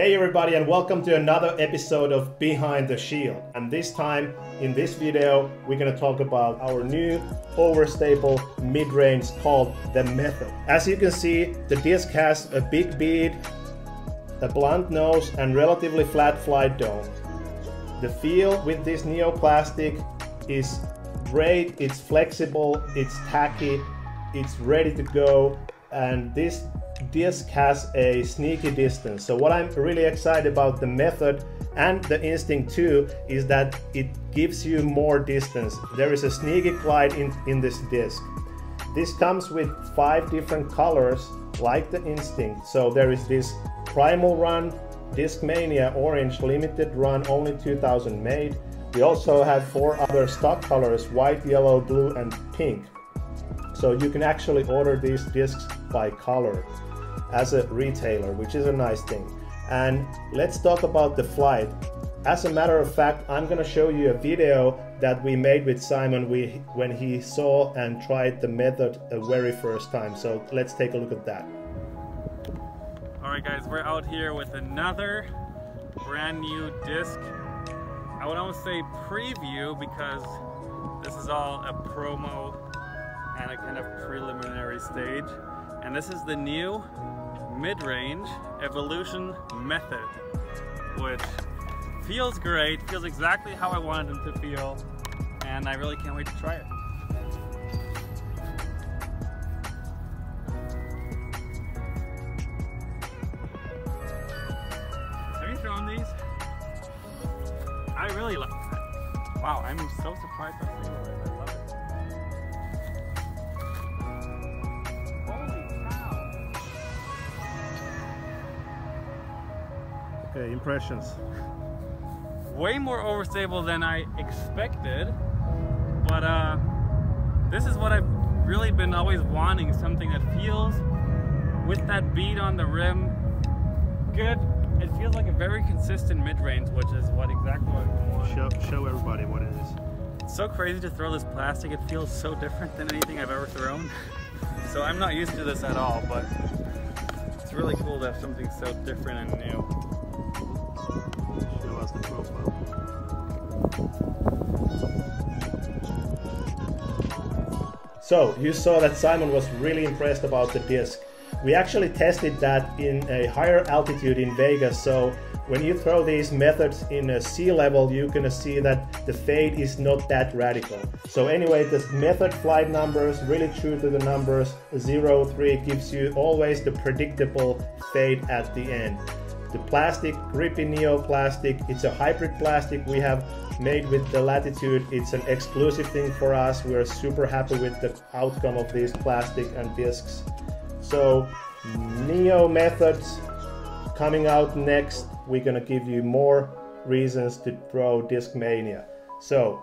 Hey everybody and welcome to another episode of Behind the Shield. And this time, in this video, we're gonna talk about our new overstable mid-range called the Method. As you can see, the disc has a big bead, a blunt nose and relatively flat flight dome. The feel with this Neo plastic is great, it's flexible, it's tacky, it's ready to go, and this disc has a sneaky distance. So what I'm really excited about the method and the Instinct 2 is that it gives you more distance. There is a sneaky glide in, in this disc. This comes with five different colors like the Instinct. So there is this Primal Run, Discmania Orange limited run, only 2000 made. We also have four other stock colors, white, yellow, blue and pink. So you can actually order these discs by color as a retailer, which is a nice thing. And let's talk about the flight. As a matter of fact, I'm gonna show you a video that we made with Simon we, when he saw and tried the method the very first time. So let's take a look at that. All right guys, we're out here with another brand new disc. I would almost say preview because this is all a promo and a kind of preliminary stage. And this is the new mid-range evolution method, which feels great, feels exactly how I wanted them to feel, and I really can't wait to try it. Have you thrown these? I really like that. Wow, I'm so surprised Okay, impressions. Way more overstable than I expected, but uh, this is what I've really been always wanting, something that feels with that bead on the rim, good. It feels like a very consistent mid-range, which is what exactly what I want. Show, show everybody what it is. It's so crazy to throw this plastic. It feels so different than anything I've ever thrown. so I'm not used to this at all, but it's really cool to have something so different and new. So you saw that Simon was really impressed about the disc. We actually tested that in a higher altitude in Vegas. So when you throw these methods in a sea level, you're gonna see that the fade is not that radical. So anyway, the method flight numbers, really true to the numbers, 0, 3 gives you always the predictable fade at the end. The plastic, grippy Neo plastic, it's a hybrid plastic we have made with the Latitude. It's an exclusive thing for us. We're super happy with the outcome of these plastic and discs. So Neo methods coming out next. We're gonna give you more reasons to throw Discmania. So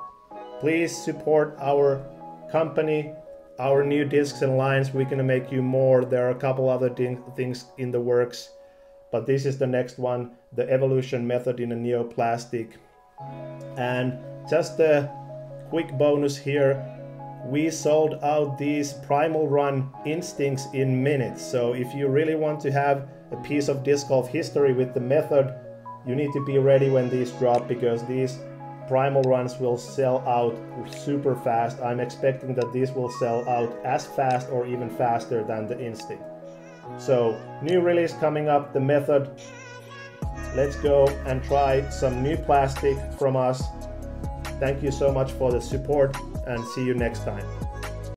please support our company, our new discs and lines. We're gonna make you more. There are a couple other things in the works but this is the next one, the evolution method in a Neo plastic. And just a quick bonus here, we sold out these primal run instincts in minutes. So if you really want to have a piece of disc golf history with the method, you need to be ready when these drop because these primal runs will sell out super fast. I'm expecting that these will sell out as fast or even faster than the instinct. So new release coming up, the method. Let's go and try some new plastic from us. Thank you so much for the support and see you next time.